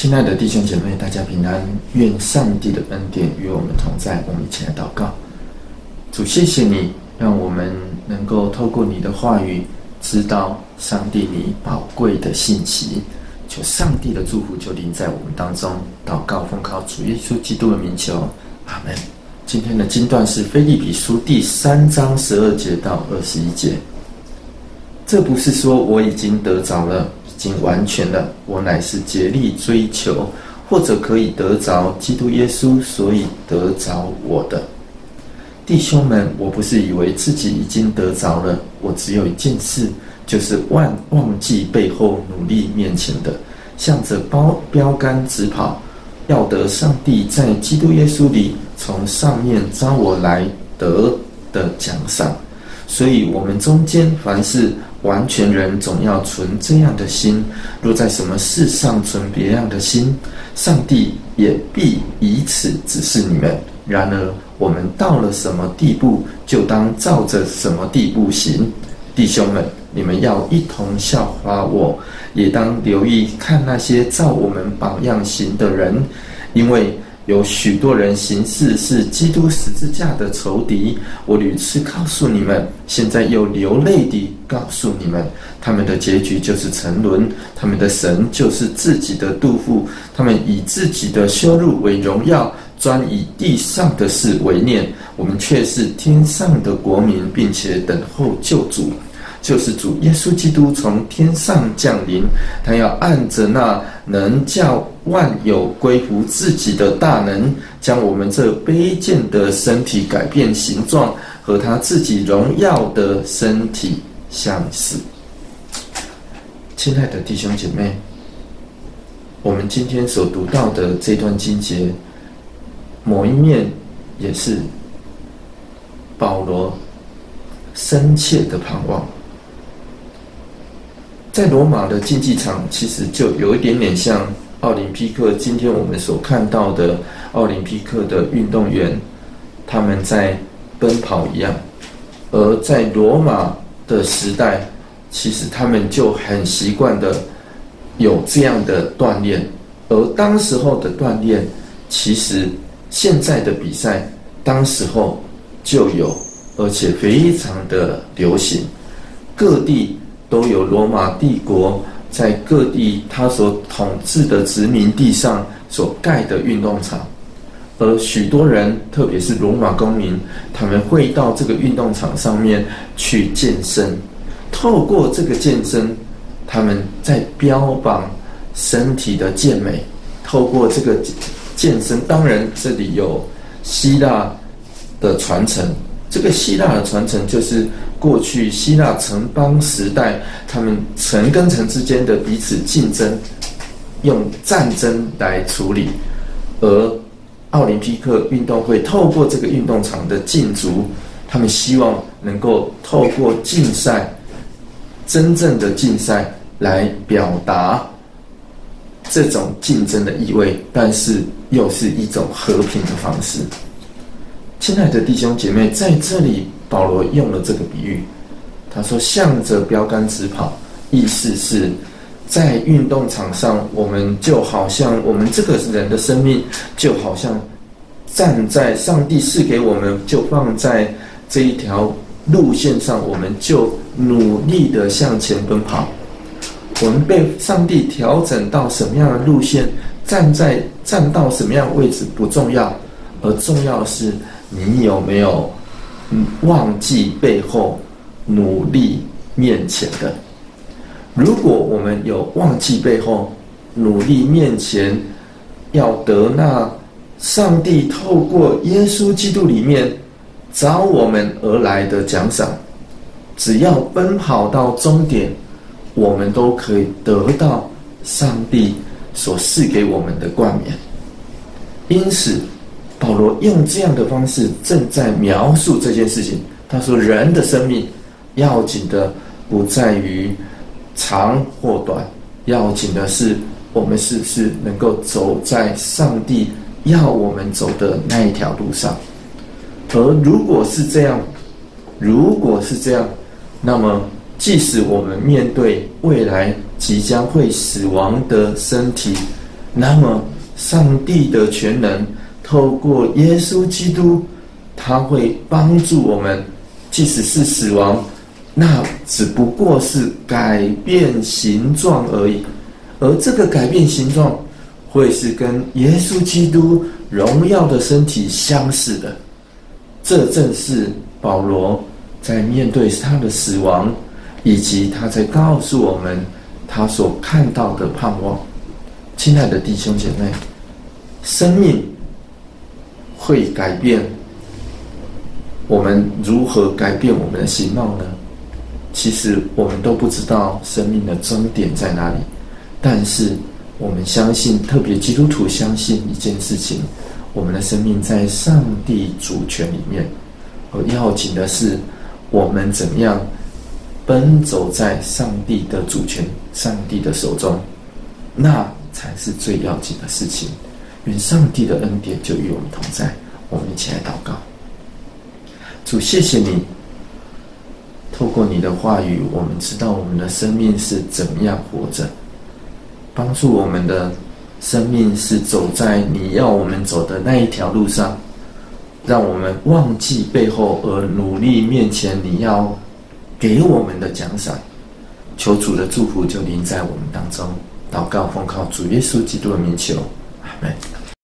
亲爱的弟兄姐妹，大家平安，愿上帝的恩典与我们同在。我们一起来祷告，主，谢谢你，让我们能够透过你的话语，知道上帝你宝贵的信息。求上帝的祝福就临在我们当中。祷告奉靠主耶稣基督的名求，阿门。今天的经段是《菲利比书》第三章十二节到二十一节。这不是说我已经得着了。已经完全了，我乃是竭力追求，或者可以得着基督耶稣，所以得着我的弟兄们。我不是以为自己已经得着了，我只有一件事，就是忘忘记背后努力面前的，向着标标杆直跑，要得上帝在基督耶稣里从上面招我来得的奖赏。所以，我们中间凡是。完全人总要存这样的心，若在什么事上存别样的心，上帝也必以此指示你们。然而，我们到了什么地步，就当照着什么地步行。弟兄们，你们要一同效法我，也当留意看那些照我们榜样行的人，因为。有许多人行事是基督十字架的仇敌，我屡次告诉你们，现在又流泪地告诉你们，他们的结局就是沉沦，他们的神就是自己的杜甫，他们以自己的羞辱为荣耀，专以地上的事为念，我们却是天上的国民，并且等候救主。就是主耶稣基督从天上降临，他要按着那能叫万有归服自己的大能，将我们这卑贱的身体改变形状，和他自己荣耀的身体相似。亲爱的弟兄姐妹，我们今天所读到的这段经节，某一面也是保罗深切的盼望。在罗马的竞技场，其实就有一点点像奥林匹克。今天我们所看到的奥林匹克的运动员，他们在奔跑一样。而在罗马的时代，其实他们就很习惯的有这样的锻炼。而当时候的锻炼，其实现在的比赛，当时候就有，而且非常的流行，各地。都有罗马帝国在各地他所统治的殖民地上所盖的运动场，而许多人，特别是罗马公民，他们会到这个运动场上面去健身。透过这个健身，他们在标榜身体的健美。透过这个健身，当然这里有希腊的传承。这个希腊的传承就是。过去希腊城邦时代，他们城跟城之间的彼此竞争，用战争来处理；而奥林匹克运动会透过这个运动场的竞逐，他们希望能够透过竞赛，真正的竞赛来表达这种竞争的意味，但是又是一种和平的方式。亲爱的弟兄姐妹，在这里。保罗用了这个比喻，他说：“向着标杆直跑，意思是，在运动场上，我们就好像我们这个人的生命，就好像站在上帝赐给我们，就放在这一条路线上，我们就努力的向前奔跑。我们被上帝调整到什么样的路线，站在站到什么样的位置不重要，而重要的是你有没有。”忘记背后，努力面前的。如果我们有忘记背后，努力面前，要得那上帝透过耶稣基督里面找我们而来的奖赏，只要奔跑到终点，我们都可以得到上帝所赐给我们的冠冕。因此。保罗用这样的方式正在描述这件事情。他说：“人的生命要紧的不在于长或短，要紧的是我们是不是能够走在上帝要我们走的那一条路上。而如果是这样，如果是这样，那么即使我们面对未来即将会死亡的身体，那么上帝的全能透过耶稣基督，他会帮助我们，即使是死亡，那只不过是改变形状而已，而这个改变形状，会是跟耶稣基督荣耀的身体相似的。这正是保罗在面对他的死亡，以及他在告诉我们他所看到的盼望。亲爱的弟兄姐妹，生命会改变，我们如何改变我们的形貌呢？其实我们都不知道生命的终点在哪里，但是我们相信，特别基督徒相信一件事情：我们的生命在上帝主权里面。而要紧的是，我们怎么样奔走在上帝的主权、上帝的手中，那。才是最要紧的事情。愿上帝的恩典就与我们同在。我们一起来祷告。主，谢谢你，透过你的话语，我们知道我们的生命是怎么样活着，帮助我们的生命是走在你要我们走的那一条路上，让我们忘记背后而努力面前你要给我们的奖赏。求主的祝福就临在我们当中。祷告奉靠主耶稣基督的名求，阿门。